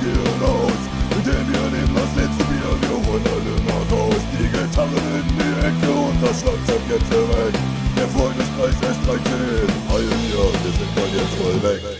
die Det gehen aus. Denn wir nehmen das letzte Bier, wir holen alle nach Haus. Die Gitarren in die Ecke und das Jeg jetzt weg. Der Freundeskreis ist 13, feiern wir, wir sind dann jetzt voll væk